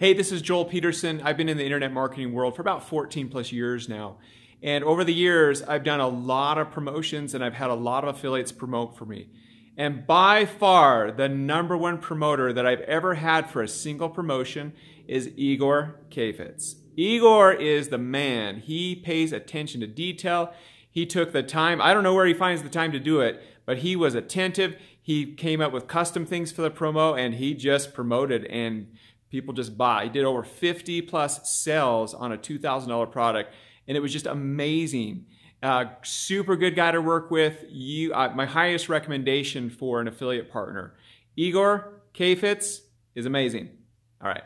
Hey, this is Joel Peterson. I've been in the internet marketing world for about 14 plus years now. And over the years, I've done a lot of promotions and I've had a lot of affiliates promote for me. And by far, the number one promoter that I've ever had for a single promotion is Igor Kheifets. Igor is the man. He pays attention to detail. He took the time. I don't know where he finds the time to do it, but he was attentive. He came up with custom things for the promo and he just promoted and people just buy. He did over 50 plus sales on a $2,000 product and it was just amazing. Uh, super good guy to work with. You, uh, my highest recommendation for an affiliate partner. Igor Kheifets is amazing. All right.